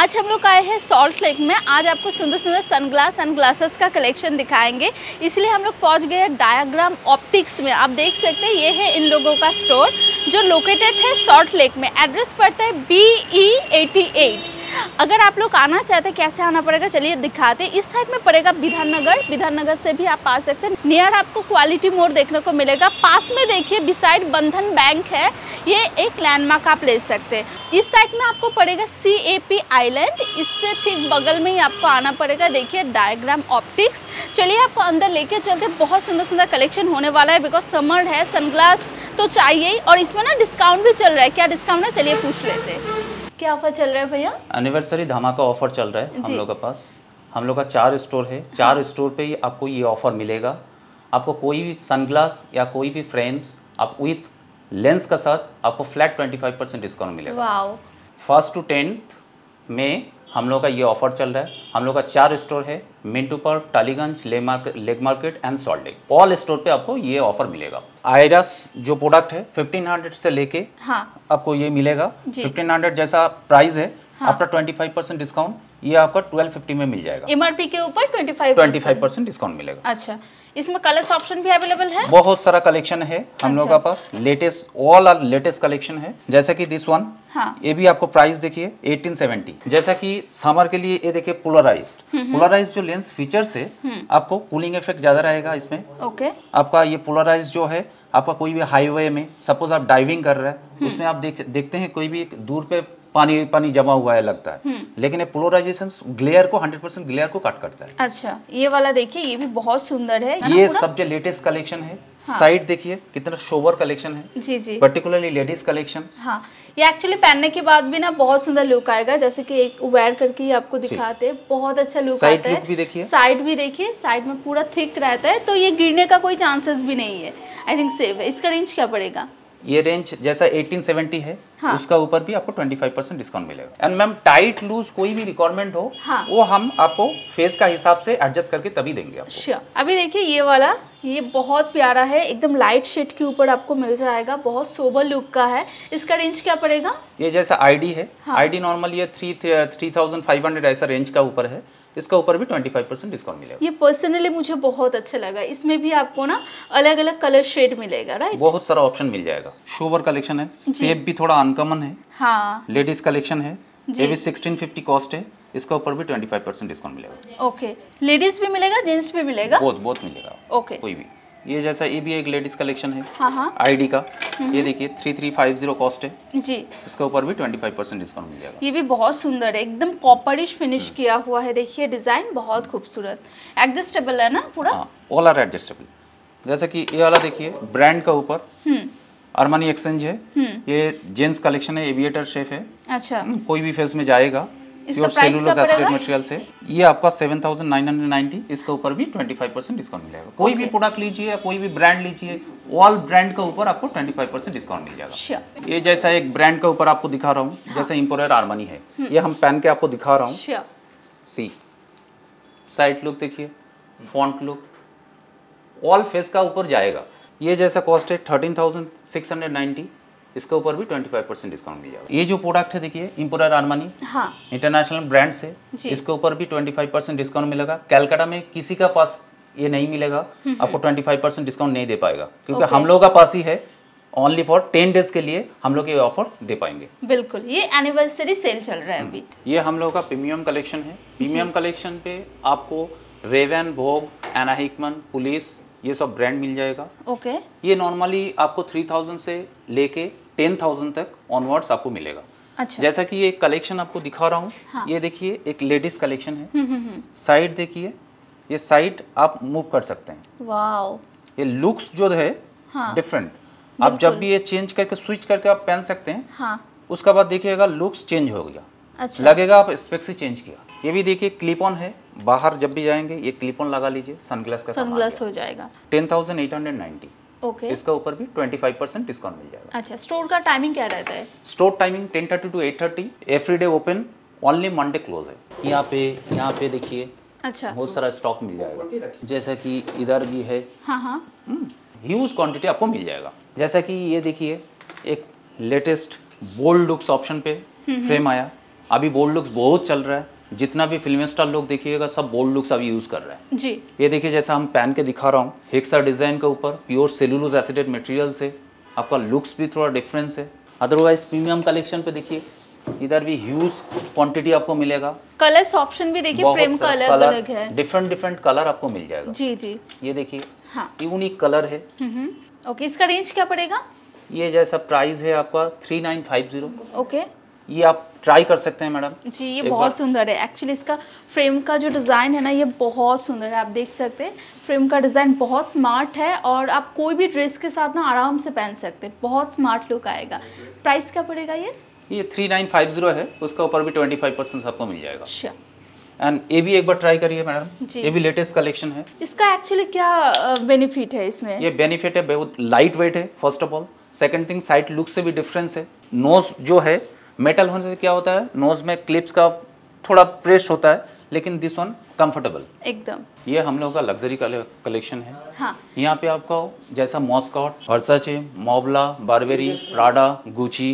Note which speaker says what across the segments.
Speaker 1: आज हम लोग आए हैं सॉल्ट लेक में। आज आपको सुंदर सुंदर सनग्लास सन ग्लासेस का कलेक्शन दिखाएँगे। इसलिए हम लोग पहुँच गए हैं डायाग्राम ऑप्टिक्स में। आप देख सकते हैं, ये है इन लोगों का स्टोर जो लोकेटेड है सॉल्ट लेक में। एड्रेस पड़ता है बी ई एटी एट अगर आप लोग आना चाहते हैं, कैसे आना पड़ेगा, चलिए दिखाते इस साइड में पड़ेगा विधाननगर। विधाननगर से भी आप आ सकते हैं। नियर आपको क्वालिटी मोड देखने को मिलेगा। पास में देखिए बिसाइड बंधन बैंक है। ये एक लैंडमार्क आप ले सकते हैं। इस साइड में आपको पड़ेगा सी ए पी आईलैंड इससे ठीक बगल में ही आपको आना पड़ेगा। देखिए डायग्राम ऑप्टिक्स चलिए, आपको अंदर लेके चलते बहुत सुंदर सुंदर कलेक्शन होने वाला है बिकॉज़ समर है सनग्लास तो चाहिए ही। और इसमें ना डिस्काउंट भी चल रहा है। क्या डिस्काउंट है? चलिए पूछ लेते हैं। क्या ऑफ़र चल रहा है भैया?
Speaker 2: एनिवर्सरी धमाका ऑफ़र चल रहा है हम लोग के पास। हम लोग का चार स्टोर है। चार हाँ। स्टोर पे ही आपको ये ऑफ़र मिलेगा। आपको कोई भी सनग्लास या कोई भी फ्रेम्स आप विथ लेंस का साथ आपको फ्लैट 25 परसेंट डिस्काउंट मिलेगा। फ़र्स्ट टू टेंथ में हम लोग का ये ऑफ़र चल रहा है। हम लोग का चार स्टोर है मिंटू पार्क टालीगंज ले market lake market and salt lake all store पे आपको ये ऑफ़र मिलेगा। आयरस जो प्रोडक्ट है 1500 से लेके
Speaker 1: हाँ।
Speaker 2: आपको ये मिलेगा। 1500 जैसा प्राइस है
Speaker 1: हाँ।
Speaker 2: आफ्टर 25 परसेंट डिस्काउंट ये आपका 1250 में मिल जाएगा।
Speaker 1: एमआरपी के ऊपर 25
Speaker 2: 25 परसेंट डिस्काउंट मिलेगा।
Speaker 1: अच्छा। इसमें कलर्स ऑप्शन भी अवेलेबल है?
Speaker 2: बहुत सारा कलेक्शन है हम लोग
Speaker 1: अच्छा।
Speaker 2: के पास। Latest all are latest collection है। जैसे कि दिस वन
Speaker 1: हाँ।
Speaker 2: ये भी आपको प्राइस देखिए 1870 जैसा कि समर के लिए ये देखिए पोलराइज्ड पोलराइज्ड जो लेंस फीचर है आपको कूलिंग इफ़ेक्ट ज़्यादा रहेगा इसमें।
Speaker 1: ओके
Speaker 2: आपका ये पोलराइज जो है आपका कोई भी हाईवे में सपोज़ आप डाइविंग कर रहे हैं उसमें आप देख देखते हैं कोई भी दूर पे पानी पानी जमा हुआ है लगता है। लेकिन ये पोलराइजेशन ग्लेयर को 100 परसेंट ग्लेयर को कट करता है।
Speaker 1: अच्छा ये वाला देखिए ये भी बहुत सुंदर है।
Speaker 2: ये
Speaker 1: पूरा?
Speaker 2: सब जो लेटेस्ट कलेक्शन है हाँ। साइड देखिए कितना शोवर कलेक्शन है।
Speaker 1: जी जी।
Speaker 2: पर्टिकुलरली लेडीज़ कलेक्शन
Speaker 1: हाँ ये एक्चुअली पहनने के बाद भी ना बहुत सुंदर लुक आएगा जैसे कि एक वेयर करके आपको दिखाते हैं बहुत अच्छा लुक आता है।
Speaker 2: भी देखिए।
Speaker 1: साइड भी देखिए साइड में पूरा थिक रहता है तो ये गिरने का कोई चांसेस भी नहीं है। आई थिंक सेफ़ है। इसका रेंज क्या पड़ेगा?
Speaker 2: ये रेंज जैसा 1870 है
Speaker 1: हाँ।
Speaker 2: उसका ऊपर भी आपको 25 परसेंट डिस्काउंट मिलेगा। एंड मैम टाइट लूज कोई भी रिक्वायरमेंट हो
Speaker 1: हाँ।
Speaker 2: वो हम आपको फेस का हिसाब से एडजस्ट करके तभी देंगे आपको।
Speaker 1: श्योर अभी देखिए ये वाला ये बहुत प्यारा है एकदम लाइट शेड के ऊपर आपको मिल जाएगा बहुत सोबर लुक का है। इसका रेंज क्या पड़ेगा?
Speaker 2: ये जैसा आईडी है।
Speaker 1: हाँ।
Speaker 2: आईडी नॉर्मली ये three three thousand five hundred ऐसा रेंज का ऊपर है। इसका ऊपर भी ट्वेंटी फाइव परसेंट डिस्काउंट मिलेगा।
Speaker 1: ये पर्सनली मुझे बहुत अच्छा लगा। इसमें भी आपको ना अलग अलग कलर शेड मिलेगा राइट
Speaker 2: बहुत सारा ऑप्शन मिल जाएगा। शोवर कलेक्शन है सेप भी थोड़ा अनकॉमन है।
Speaker 1: हाँ।
Speaker 2: लेडीज़ कलेक्शन है ये भी सिक्सटीन फिफ्टी कॉस्ट है। इसका ऊपर भी ट्वेंटी फाइव परसेंट डिस्काउंट मिलेगा।
Speaker 1: ओके लेडीज़ भी मिलेगा जेंट्स भी मिलेगा?
Speaker 2: बहुत बहुत मिलेगा।
Speaker 1: ओके
Speaker 2: कोई भी। ये जैसा ये भी एक लेडीज़ कलेक्शन है।
Speaker 1: हाँ हाँ।
Speaker 2: आईडी का। ये देखिए three three five zero cost है।
Speaker 1: जी।
Speaker 2: इसका ऊपर भी ट्वेंटी फाइव परसेंट डिस्काउंट मिल जाएगा।
Speaker 1: ये भी बहुत सुंदर है एकदम कॉपरिश फिनिश किया हुआ है। देखिए डिज़ाइन बहुत खूबसूरत। एडजस्टेबल है ना पूरा?
Speaker 2: हाँ ऑल आर एडजस्टेबल जैसा कि ये वाला देखिए ब्रांड का ऊपर।
Speaker 1: हम्म।
Speaker 2: अरमानी एक्सचेंज है।
Speaker 1: हम्म।
Speaker 2: ये जेंट्स कलेक्शन है एविएटर शेफ है।
Speaker 1: अच्छा।
Speaker 2: हम्म, कोई भी फेस में जाएगा प्योर सेलुलोज
Speaker 1: क्या
Speaker 2: मटेरियल से? ये आपका 7990 इसके ऊपर भी 25 परसेंट डिस्काउंट मिल जाएगा कोई भी प्रोडक्ट लीजिए या कोई भी ब्रांड लीजिए ऑल ब्रांड का ऊपर आपको 25 परसेंट डिस्काउंट मिल जाएगा।
Speaker 1: श्योर
Speaker 2: ये जैसा एक ब्रांड का ऊपर आपको दिखा रहा हूँ जैसे इम्पोरियर आर्मनी है। ये हम पहन के आपको दिखा रहा हूँ। सी साइड लुक देखिए फॉन्ट लुक ऑल फेस का ऊपर जाएगा। ये जैसा कॉस्ट है thirteen thousand six hundred ninety इसके ऊपर भी ट्वेंटी फाइव परसेंट डिस्काउंट मिल जाएगा। ये जो प्रोडक्ट है देखिए इम्पोरियर आर्मनी
Speaker 1: हाँ।
Speaker 2: इंटरनेशनल ब्रांड से इसके ऊपर भी 25 परसेंट डिस्काउंट मिलेगा। कैलकाटा में किसी का पास ये नहीं मिलेगा आपको 25 परसेंट डिस्काउंट नहीं दे पाएगा क्योंकि
Speaker 1: Okay.
Speaker 2: हम लोगों का पास ही है ओनली फॉर टेन डेज़ के लिए हम लोग ये ऑफ़र दे पाएँगे।
Speaker 1: बिल्कुल ये एनिवर्सरी सेल चल रहा है अभी।
Speaker 2: ये हम लोगों का प्रीमियम कलेक्शन है। प्रीमियम कलेक्शन पे आपको रेवन भोग एना हिकमन पुलिस ये सब ब्रांड मिल जाएगा।
Speaker 1: Okay okay.
Speaker 2: ये नॉर्मली आपको 3000 से लेके 10000 तक ऑनवर्ड्स आपको मिलेगा।
Speaker 1: अच्छा।
Speaker 2: जैसा कि ये कलेक्शन आपको दिखा रहा हूँ
Speaker 1: हाँ।
Speaker 2: ये देखिए एक लेडीज़ कलेक्शन है।
Speaker 1: हम्म हम्म हम्म।
Speaker 2: साइड देखिए ये साइड आप मूव कर सकते हैं।
Speaker 1: वाओ
Speaker 2: ये लुक्स जो है डिफरेंट हाँ आप जब भी ये चेंज करके स्विच करके आप पहन सकते हैं
Speaker 1: हाँ।
Speaker 2: उसका बाद देखिएगा लुक्स चेंज हो गया।
Speaker 1: अच्छा।
Speaker 2: लगेगा आप स्पेक्स ही चेंज किया। ये भी देखिए क्लिप ऑन है। बाहर जब भी जाएँगे ये क्लिप ऑन लगा लीजिए सनग्लास का
Speaker 1: सनग्लास हो जाएगा।
Speaker 2: Ten thousand eight hundred ninety
Speaker 1: okay
Speaker 2: इसका ऊपर भी ट्वेंटी फाइव परसेंट डिस्काउंट मिल जाएगा।
Speaker 1: अच्छा स्टोर का टाइमिंग क्या रहता है?
Speaker 2: Store timing ten thirty to eight thirty every day open only Monday close है। यहाँ पे यहाँ पे देखिए
Speaker 1: अच्छा।
Speaker 2: बहुत सारा स्टॉक मिल जाएगा। जैसा कि इधर भी है।
Speaker 1: हाँ हाँ।
Speaker 2: ह्यूज क्वांटिटी आपको मिल जाएगा। जैसा कि ये देखिए एक लेटेस्ट बोल्ड लुक्स ऑप्शन पे फ्रेम आया। अभी बोल्ड लुक्स बहुत चल रहा है। जितना भी फ़िल्म स्टार लोग देखिएगा सब बोल्ड लुक्स अभी यूज़ कर रहे हैं।
Speaker 1: जी।
Speaker 2: ये देखिए जैसा हम पहन के दिखा रहा हूँ हेक्सा डिज़ाइन के ऊपर प्योर सेलुलोज एसिडेड मटेरियल से आपका लुक्स भी थोड़ा डिफरेंस है अदरवाइज़ प्रीमियम कलेक्शन पे देखिए इधर भी ह्यूज क्वांटिटी आपको मिलेगा।
Speaker 1: कलर्स ऑप्शन भी देखिए फ्रेम का अलग अलग है।
Speaker 2: डिफरेंट डिफरेंट कलर आपको मिल जाएगा।
Speaker 1: जी जी।
Speaker 2: ये देखिए
Speaker 1: हाँ।
Speaker 2: यूनिक कलर है।
Speaker 1: ओके इसका रेंज क्या पड़ेगा?
Speaker 2: ये जैसा प्राइस है आपका three nine five zero
Speaker 1: okay
Speaker 2: ये आप ट्राई कर सकते हैं मैडम।
Speaker 1: जी ये बहुत सुंदर है। एक्चुअली इसका फ्रेम का जो डिज़ाइन है ना ये बहुत सुंदर है। आप देख सकते हैं फ्रेम का डिज़ाइन बहुत स्मार्ट है और आप कोई भी ड्रेस के साथ ना आराम से पहन सकते हैं। बहुत स्मार्ट लुक आएगा। प्राइस क्या पड़ेगा ये?
Speaker 2: ये थ्री नाइन फाइव ज़ीरो है। उसका ऊपर भी ट्वेंटी फाइव परसेंट आपको मिल जाएगा।
Speaker 1: अच्छा।
Speaker 2: एंड ये भी एक बार ट्राई करिए मैडम। ये भी लेटेस्ट कलेक्शन है।
Speaker 1: इसका एक्चुअली क्या बेनिफिट है इसमें?
Speaker 2: ये बेनिफिट है बहुत लाइट वेट है first of all second thing side look से भी डिफरेंस है। नोज़ जो है मेटल होने से क्या होता है? नोज़ में क्लिप्स का थोड़ा प्रेस होता है लेकिन दिस वन कंफर्टेबल
Speaker 1: एकदम।
Speaker 2: ये हम लोगों का लग्जरी कलेक्शन है।
Speaker 1: हाँ।
Speaker 2: यहाँ पे आपको जैसा मॉस्कॉट वर्साचे मोबला बारबेरी प्राडा गुची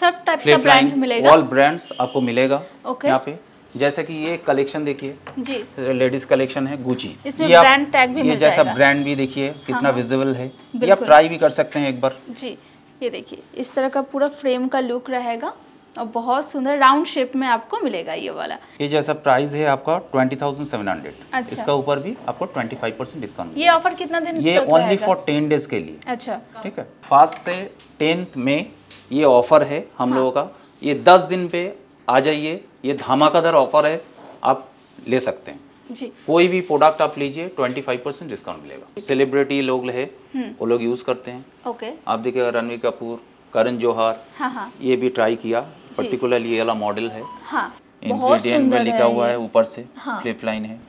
Speaker 1: सब टाइप का ब्रांड मिलेगा।
Speaker 2: ऑल ब्रांड्स आपको मिलेगा
Speaker 1: Okay.
Speaker 2: यहाँ पे। जैसे कि ये कलेक्शन देखिए।
Speaker 1: जी।
Speaker 2: लेडीज़ कलेक्शन है गुची
Speaker 1: इसमें
Speaker 2: ये आप-
Speaker 1: brand भी
Speaker 2: ये जैसा ब्रांड भी देखिए कितना
Speaker 1: हाँ।
Speaker 2: विजिबल है। ये आप ट्राई भी कर सकते हैं एक बार।
Speaker 1: जी ये देखिए इस तरह का पूरा फ्रेम का लुक रहेगा। और बहुत सुंदर राउंड शेप में आपको मिलेगा ये वाला।
Speaker 2: ये जैसा प्राइस है आपका ट्वेंटी थाउज़ेंड सेवन हंड्रेड।
Speaker 1: अच्छा।
Speaker 2: इसका ऊपर भी आपको ट्वेंटी फाइव परसेंट डिस्काउंट
Speaker 1: ये ऑफ़र कितना दिन
Speaker 2: ये ओनली फॉर टेन डेज़ के लिए।
Speaker 1: अच्छा।
Speaker 2: ठीक है। फास्ट से टेंथ में ये ऑफ़र है
Speaker 1: हाँ।
Speaker 2: हम लोगों का। ये दस दिन पे आ जाइए। ये धमाकेदार ऑफ़र है। आप ले सकते हैं।
Speaker 1: जी।
Speaker 2: कोई भी प्रोडक्ट आप लीजिए ट्वेंटी फाइव परसेंट डिस्काउंट मिलेगा। सेलिब्रिटी लोग है
Speaker 1: हम्म।
Speaker 2: वो लोग यूज़ करते हैं।
Speaker 1: ओके।
Speaker 2: आप देखिएगा रणवीर कपूर करण जौहर
Speaker 1: हाँ हाँ।
Speaker 2: ये भी ट्राई किया। पर्टिकुलरली ये वाला मॉडल है।
Speaker 1: हाँ बहुत
Speaker 2: में लिखा हुआ है ऊपर से
Speaker 1: हाँ।
Speaker 2: फ्लिप लाइन है।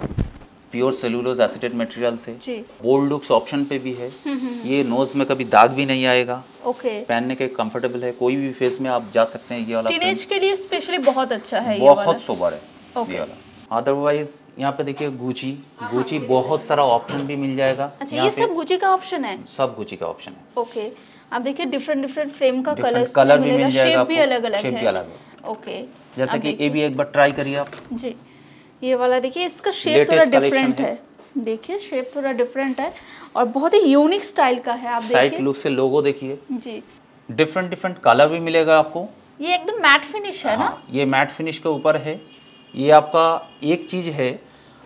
Speaker 2: प्योर सेलुलोज एसिटेड मटेरियल से। बोल्ड लुक्स ऑप्शन पे भी है।
Speaker 1: हम्म, हम्म,
Speaker 2: ये नोज़ में कभी दाग भी नहीं आएगा।
Speaker 1: ओके।
Speaker 2: पहनने के कंफर्टेबल है। कोई भी फेस में आप जा सकते हैं ये वाला
Speaker 1: टीनेज के लिए स्पेशली बहुत अच्छा है
Speaker 2: बहुत सोबर है ये वाला। अदरवाइज़ यहाँ पे देखिए गुची गुची बहुत सारा ऑप्शन भी मिल जाएगा।
Speaker 1: अच्छा ये सब गुची का ऑप्शन है?
Speaker 2: सब गुची का ऑप्शन है।
Speaker 1: ओके आप देखिए डिफरेंट डिफरेंट फ्रेम का कलर
Speaker 2: कलर भी मिल जाएगा
Speaker 1: भी अलग अलग है
Speaker 2: भी अलग।
Speaker 1: ओके
Speaker 2: जैसा कि ये भी एक बार ट्राई करिए आप।
Speaker 1: जी ये वाला देखिए इसका शेप थोड़ा डिफरेंट
Speaker 2: है।
Speaker 1: है। देखिए शेप थोड़ा डिफरेंट है और बहुत ही यूनिक स्टाइल का है आप
Speaker 2: साइड लुक से लोगो देखिए।
Speaker 1: जी।
Speaker 2: डिफरेंट डिफरेंट कलर भी मिलेगा आपको।
Speaker 1: ये एकदम मैट फिनिश है ना?
Speaker 2: हाँ ये मैट फिनिश के ऊपर है। ये आपका एक चीज़ है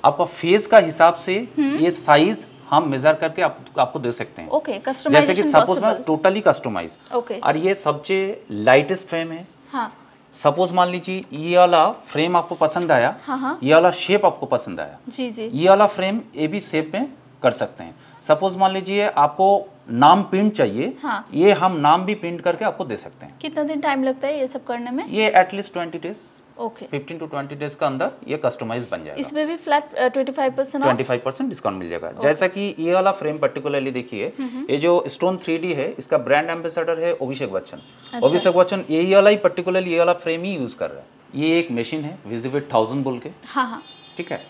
Speaker 2: आपका फेस का हिसाब से
Speaker 1: हम्म।
Speaker 2: ये साइज़ हम मेजर करके आप, आपको दे सकते हैं।
Speaker 1: ओके okay,
Speaker 2: जैसे कि सपोज़ में टोटली कस्टमाइज
Speaker 1: ओके
Speaker 2: और ये सबसे लाइटेस्ट फ्रेम है।
Speaker 1: हाँ।
Speaker 2: सपोज़ मान लीजिए ये वाला फ्रेम आपको पसंद आया।
Speaker 1: हाँ हाँ।
Speaker 2: ये वाला शेप आपको पसंद आया।
Speaker 1: जी जी।
Speaker 2: ये वाला फ्रेम ए भी शेप में कर सकते हैं। सपोज़ मान लीजिए आपको नाम प्रिंट चाहिए।
Speaker 1: हाँ।
Speaker 2: ये हम नाम भी प्रिंट करके आपको दे सकते हैं।
Speaker 1: कितना दिन टाइम लगता है ये सब करने में?
Speaker 2: ये at least twenty days
Speaker 1: okay
Speaker 2: fifteen to twenty days का अंदर ये कस्टमाइज बन जाएगा।
Speaker 1: इसमें भी flat twenty five percent
Speaker 2: twenty five percent discount मिल जाएगा। जैसा कि ये वाला फ्रेम पर्टिकुलरली देखिए ये जो स्टोन थ्री है इसका ब्रांड एम्बेसडर है अभिषेक बच्चन।
Speaker 1: अच्छा।
Speaker 2: अभिषेक बच्चन यही वाला ही पर्टिकुलरली ये वाला फ्रेम ही यूज़ कर रहा है। ये एक मशीन है विजिबिट थाउज़ेंड बोल के।
Speaker 1: हाँ हाँ।
Speaker 2: ठीक है?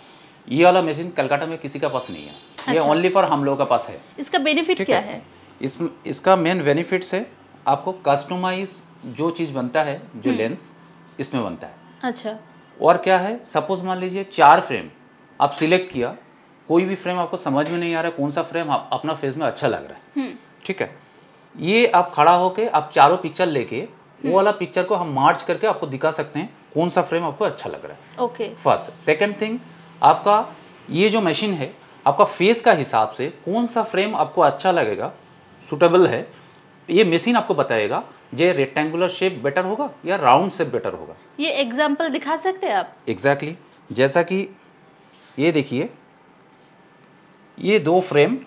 Speaker 2: ये वाला मशीन कलकत्ता में किसी का पास नहीं है। ये
Speaker 1: अच्छा।
Speaker 2: ओनली फॉर हम लोगों का पास है।
Speaker 1: इसका बेनिफिट क्या
Speaker 2: है? इस इसका मेन बेनिफिट्स है आपको कस्टमाइज जो चीज़ बनता है जो
Speaker 1: हम्म।
Speaker 2: लेंस इसमें बनता है।
Speaker 1: अच्छा।
Speaker 2: और क्या है? सपोज़ मान लीजिए चार फ्रेम आप सिलेक्ट किया कोई भी फ्रेम आपको समझ में नहीं आ रहा है कौन सा फ्रेम आप, अपना फेस में अच्छा लग रहा है।
Speaker 1: हम्म।
Speaker 2: ठीक है? ये आप खड़ा होके आप चारों पिक्चर लेके वो वाला पिक्चर को हम मार्च करके आपको दिखा सकते हैं कौन सा फ्रेम आपको अच्छा लग रहा है।
Speaker 1: ओके
Speaker 2: फ़र्स्ट सेकंड थिंग आपका ये जो मशीन है आपका फेस का हिसाब से कौन सा फ्रेम आपको अच्छा लगेगा सुटेबल है ये मशीन आपको बताएगा जे रेक्टेंगुलर शेप बेटर होगा या राउंड शेप बेटर होगा?
Speaker 1: ये एग्ज़ाम्पल दिखा सकते हैं आप?
Speaker 2: एग्जैक्टली exactly, जैसा कि ये देखिए ये दो फ्रेम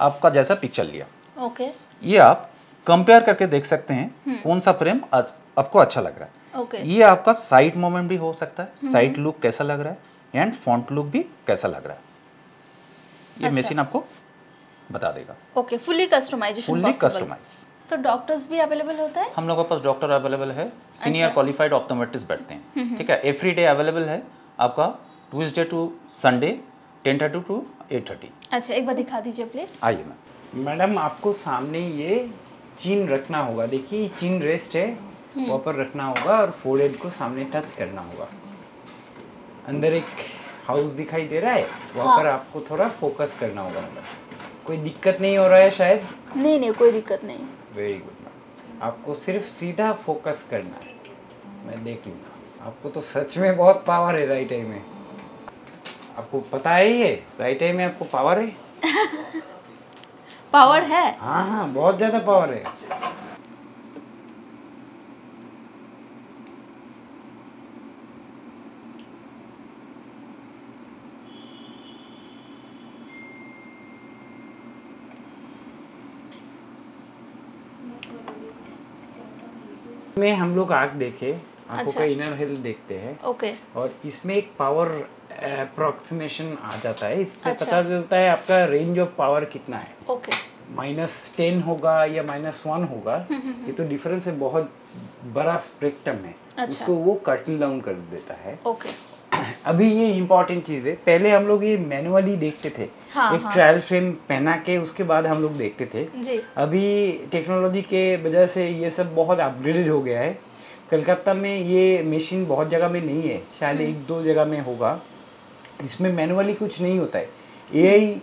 Speaker 2: आपका जैसा पिक्चर लिया।
Speaker 1: ओके
Speaker 2: ये आप कंपेयर करके देख सकते हैं कौन सा फ्रेम आपको अच्छा लग रहा है।
Speaker 1: ओके
Speaker 2: ये आपका साइड मोमेंट भी हो सकता है। साइड लुक कैसा लग रहा है एंड फ्रंट लुक भी कैसा लग रहा है। ये
Speaker 1: अच्छा।
Speaker 2: मशीन आपको बता देगा।
Speaker 1: Okay fully customisation
Speaker 2: fully customise
Speaker 1: तो डॉक्टर्स भी अवेलेबल होता है?
Speaker 2: हम लोगों के पास डॉक्टर अवेलेबल है। सीनियर। क्वालिफाइड ऑप्टोमेट्रिस्ट बैठते हैं। ठीक है? एवरी डे अवेलेबल है आपका। Tuesday to Sunday ten thirty to eight thirty
Speaker 1: अच्छा एक बार दिखा दीजिए प्लीज़
Speaker 2: आइए मैम
Speaker 3: मैडम आपको सामने ये चीन रखना होगा। देखिए चीन रेस्ट है। वहाँ पर रखना होगा और फोरहेड को सामने टच करना होगा। अंदर एक हाउस दिखाई दे रहा है। वहाँ
Speaker 1: हाँ।
Speaker 3: पर आपको थोड़ा फोकस करना होगा मतलब कोई दिक्कत नहीं हो रहा है शायद?
Speaker 1: नहीं नहीं कोई दिक्कत नहीं।
Speaker 3: वेरी गुड मैम आपको सिर्फ़ सीधा फोकस करना है। मैं देख लूँगा। आपको तो सच में बहुत पावर है राइट आई में। आपको पता है ये? राइट आई में आपको पावर है?
Speaker 1: पावर है?
Speaker 3: हाँ हाँ बहुत ज़्यादा पावर है। में हम लोग आग देखे आँखों
Speaker 1: अच्छा।
Speaker 3: का इनर हेल्थ देखते हैं।
Speaker 1: ओके।
Speaker 3: और इसमें एक पावर अप्रोक्सीमेशन आ जाता है। इससे
Speaker 1: अच्छा।
Speaker 3: पता चलता है आपका रेंज ऑफ़ पावर कितना है।
Speaker 1: ओके।
Speaker 3: माइनस टेन होगा या माइनस वन होगा ये तो डिफरेंस है बहुत बड़ा स्पेक्ट्रम है।
Speaker 1: अच्छा।
Speaker 3: उसको वो कर्टन डाउन कर देता है।
Speaker 1: ओके।
Speaker 3: अभी ये इम्पोर्टेंट चीज़ है। पहले हम लोग ये मैनुअली देखते थे।
Speaker 1: हाँ,
Speaker 3: एक
Speaker 1: हाँ।
Speaker 3: ट्रायल फ्रेम पहना के उसके बाद हम लोग देखते थे।
Speaker 1: जी।
Speaker 3: अभी टेक्नोलॉजी के वजह से ये सब बहुत अपग्रेडेड हो गया है। कलकत्ता में ये मशीन बहुत जगह में नहीं है। शायद
Speaker 1: हम्म।
Speaker 3: एक दो जगह में होगा। इसमें मैनुअली कुछ नहीं होता है। एआई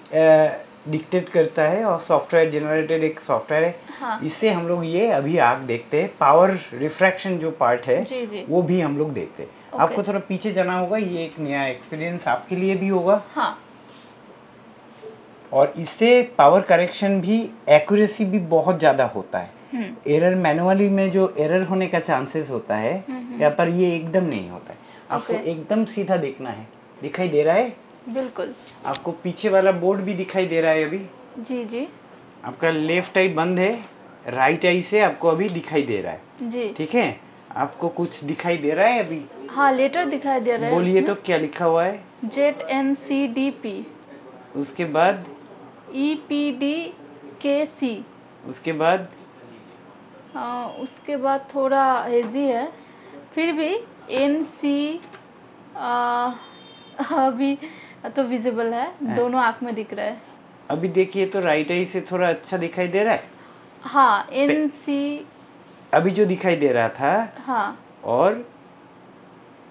Speaker 3: डिक्टेट करता है और सॉफ्टवेयर जनरेटेड एक सॉफ्टवेयर है।
Speaker 1: हाँ।
Speaker 3: इससे हम लोग ये अभी आग देखते हैं। पावर रिफ्रैक्शन जो पार्ट है
Speaker 1: जी, जी।
Speaker 3: वो भी हम लोग देखते हैं।
Speaker 1: ओके।
Speaker 3: आपको थोड़ा पीछे जाना होगा ये एक नया एक्सपीरियंस आपके लिए भी होगा।
Speaker 1: हाँ।
Speaker 3: और इससे पावर करेक्शन भी एक्यूरेसी भी बहुत ज़्यादा होता है।
Speaker 1: हम्म।
Speaker 3: एरर मैनुअली में जो एरर होने का चांसेस होता है यहाँ पर ये एकदम नहीं होता है। आपको
Speaker 1: ओके।
Speaker 3: एकदम सीधा देखना है। दिखाई दे रहा है?
Speaker 1: बिल्कुल।
Speaker 3: आपको पीछे वाला बोर्ड भी दिखाई दे रहा है अभी।
Speaker 1: जी जी।
Speaker 3: आपका लेफ़्ट आई बंद है राइट आई से आपको अभी दिखाई दे रहा है।
Speaker 1: जी।
Speaker 3: ठीक है? आपको कुछ दिखाई दे रहा है अभी?
Speaker 1: हाँ लेटर दिखाई दे रहा है
Speaker 3: बोलिए तो क्या लिखा हुआ है?
Speaker 1: Z N C D P
Speaker 3: उसके बाद?
Speaker 1: E P D K C
Speaker 3: उसके बाद?
Speaker 1: आ, उसके बाद थोड़ा हेजी है। फिर भी एन सी अभी तो विजिबल है। दोनों आँख में दिख रहा है।
Speaker 3: अभी देखिए तो राइट आई से थोड़ा अच्छा दिखाई दे रहा है।
Speaker 1: हाँ एन सी
Speaker 3: अभी जो दिखाई दे रहा था
Speaker 1: हाँ।
Speaker 3: और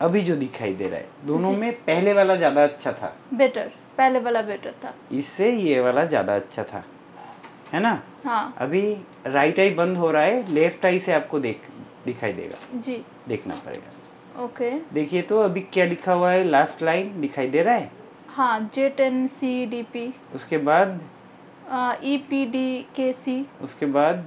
Speaker 3: अभी जो दिखाई दे रहा है दोनों में पहले वाला ज़्यादा अच्छा था।
Speaker 1: बेटर पहले वाला बेटर था।
Speaker 3: इससे ये वाला ज़्यादा अच्छा था है ना?
Speaker 1: हाँ।
Speaker 3: अभी राइट आई बंद हो रहा है लेफ़्ट आई से आपको देख दिखाई देगा।
Speaker 1: जी।
Speaker 3: देखना पड़ेगा।
Speaker 1: ओके
Speaker 3: देखिए तो अभी क्या लिखा हुआ है लास्ट लाइन दिखाई दे रहा है?
Speaker 1: हाँ Z N C D P
Speaker 3: उसके बाद?
Speaker 1: E P D K C
Speaker 3: उसके बाद?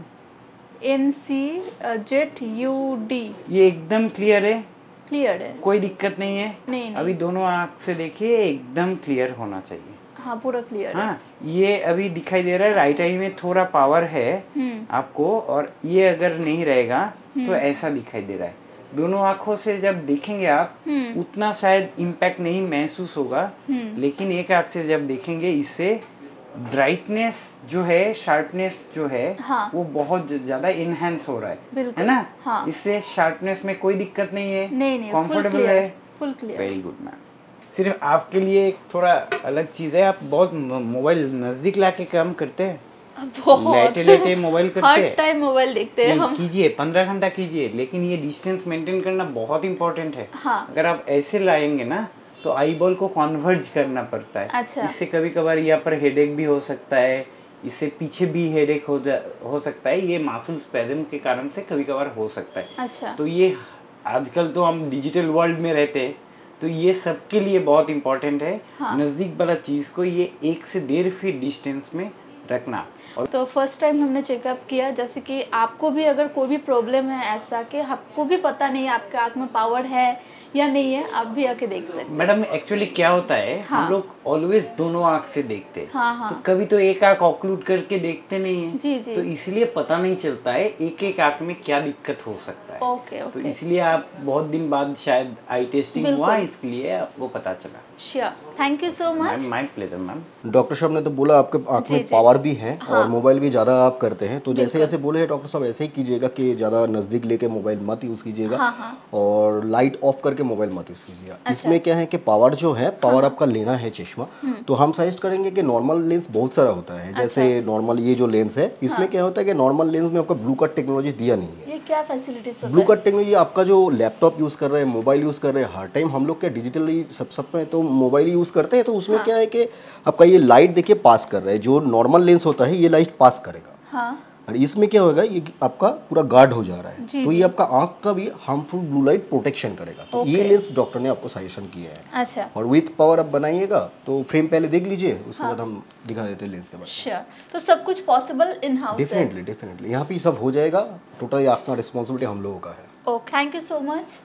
Speaker 1: N C Z U D
Speaker 3: ये एकदम क्लियर है।
Speaker 1: क्लियर है।
Speaker 3: कोई दिक्कत नहीं है।
Speaker 1: नहीं नहीं।
Speaker 3: अभी दोनों आँख से देखिए एकदम क्लियर होना चाहिए।
Speaker 1: हाँ पूरा क्लियर हाँ।
Speaker 3: ये अभी दिखाई दे रहा है राइट आई में थोड़ा पावर है
Speaker 1: हम्म।
Speaker 3: आपको और ये अगर नहीं रहेगा तो ऐसा दिखाई दे रहा है। दोनों आँखों से जब देखेंगे आप
Speaker 1: हम्म।
Speaker 3: उतना शायद इम्पैक्ट नहीं महसूस होगा
Speaker 1: हम्म।
Speaker 3: लेकिन एक आँख से जब देखेंगे इससे ब्राइटनेस जो है शार्पनेस जो है
Speaker 1: हाँ।
Speaker 3: वो बहुत ज़्यादा इनहेंस हो रहा है। है ना?
Speaker 1: हाँ।
Speaker 3: इससे शार्पनेस में कोई दिक्कत नहीं है।
Speaker 1: नहीं नहीं
Speaker 3: कंफर्टेबल है।
Speaker 1: Full clear
Speaker 3: very good ma'am सिर्फ़ आपके लिए एक थोड़ा अलग चीज़ है। आप बहुत मोबाइल नज़दीक लाके काम करते हैं। लेटे लेटे मोबाइल करते
Speaker 1: हर
Speaker 3: हैं।
Speaker 1: टाइम मोबाइल देखते हैं हम।
Speaker 3: कीजिए पंद्रह घंटा कीजिए लेकिन ये डिस्टेंस मेंटेन करना बहुत इम्पोर्टेंट है।
Speaker 1: हाँ।
Speaker 3: अगर आप ऐसे लाएँगे ना तो आई बॉल को कॉन्वर्ज करना पड़ता है
Speaker 1: अच्छा।
Speaker 3: इससे कभी कभार यहाँ पर हेडेक भी हो सकता है इससे पीछे भी हेडेक हो जा हो सकता है ये मासल स्पेजम के कारण से कभी कभार हो सकता है
Speaker 1: अच्छा
Speaker 3: तो ये आजकल तो हम डिजिटल वर्ल्ड में रहते हैं तो ये सबके लिए बहुत इम्पोर्टेंट है
Speaker 1: हाँ।
Speaker 3: नज़दीक वाला चीज़ को ये एक से डेढ़ फीट डिस्टेंस में रखना और
Speaker 1: तो फ़र्स्ट टाइम हमने चेकअप किया जैसे कि आपको भी अगर कोई भी प्रॉब्लम है ऐसा कि आपको भी पता नहीं आपके आँख में पावर है या नहीं है आप भी आके देख सकते हैं।
Speaker 3: मैडम एक्चुअली क्या होता है
Speaker 1: हाँ।
Speaker 3: हम लोग ऑलवेज दोनों आँख से देखते हैं।
Speaker 1: हाँ हाँ।
Speaker 3: तो कभी तो एक आँख ऑक्लूड करके देखते नहीं है।
Speaker 1: जी जी।
Speaker 3: तो इसलिए पता नहीं चलता है एक एक आँख में क्या दिक्कत हो सकता है।
Speaker 1: Okay okay.
Speaker 3: तो इसलिए आप बहुत दिन बाद शायद आई टेस्टिंग हुआ इसके लिए आपको पता चला।
Speaker 1: Sure thank you so much
Speaker 3: my pleasure ma'am
Speaker 4: doctor साहब ने तो बोला आपके आँख में पावर भी है
Speaker 1: हाँ।
Speaker 4: और मोबाइल भी ज़्यादा आप करते हैं। तो जैसे जैसे बोले हैं डॉक्टर साहब ऐसे ही कीजिएगा कि ज़्यादा नज़दीक लेके मोबाइल मत यूज़ कीजिएगा।
Speaker 1: हाँ हाँ।
Speaker 4: और लाइट ऑफ़ करके मोबाइल मत यूज़ कीजिएगा
Speaker 1: अच्छा।
Speaker 4: इसमें क्या है कि पावर जो है पावर हाँ। आपका लेना है चश्मा। तो हम सजेस्ट करेंगे कि नॉर्मल लेंस बहुत सारा होता है। जैसे नॉर्मल ये जो लेंस है इसमें हाँ। क्या होता है कि नॉर्मल लेंस में आपका ब्लू कट टेक्नोलॉजी दिया नहीं है।
Speaker 1: ये क्या फैसिलिटीज़
Speaker 4: ब्लू कट टेक्नोलॉजी आपका जो लैपटॉप यूज़ कर रहे हैं मोबाइल यूज़ कर रहे हैं हर टाइम हम लोग क्या डिजिटली सब सब में तो मोबाइल यूज़ करते हैं तो उसमें
Speaker 1: हाँ।
Speaker 4: क्या है कि आपका ये लाइट देखिए पास कर रहा है। जो नॉर्मल लेंस होता है ये लाइट पास करेगा।
Speaker 1: हाँ।
Speaker 4: और इसमें क्या होगा ये आपका पूरा गार्ड हो जा रहा है।
Speaker 1: जी,
Speaker 4: तो ये आपका आँख का भी हार्मफुल ब्लू लाइट प्रोटेक्शन करेगा। तो ये लेंस डॉक्टर ने आपको सजेशन किया है।
Speaker 1: अच्छा।
Speaker 4: और विथ पावर आप बनाइएगा तो फ्रेम पहले देख लीजिए उसके
Speaker 1: हाँ।
Speaker 4: बाद हम दिखा देते हैं लेंस के बाद
Speaker 1: तो सब कुछ possible in house
Speaker 4: definitely definitely यहाँ पे सब हो जाएगा। टोटल आपका रिस्पॉन्सिबिलिटी हम लोगों का है।
Speaker 1: Okay thank you so much